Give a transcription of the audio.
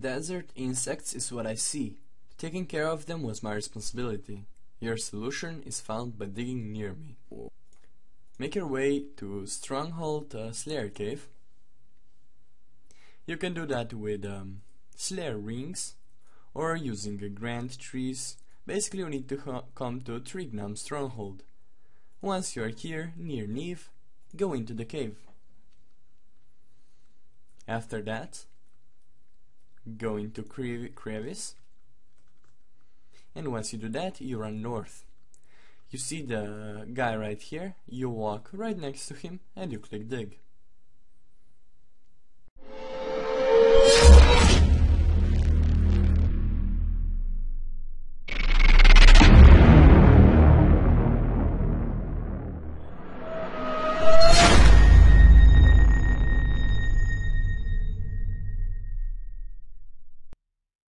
Desert insects is what I see. Taking care of them was my responsibility. Your solution is found by digging near me. Make your way to Stronghold uh, Slayer Cave. You can do that with um, Slayer rings or using a Grand Trees. Basically, you need to come to Tree Gnome Stronghold. Once you are here, near Nieve, go into the cave. After that, go into Crev- Crevice. And once you do that, you run north. You see the guy right here, you walk right next to him and you click dig.